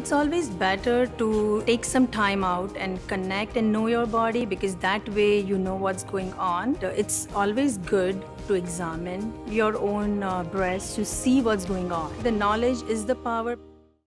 It's always better to take some time out and connect and know your body because that way you know what's going on. It's always good to examine your own uh, breast to see what's going on. The knowledge is the power.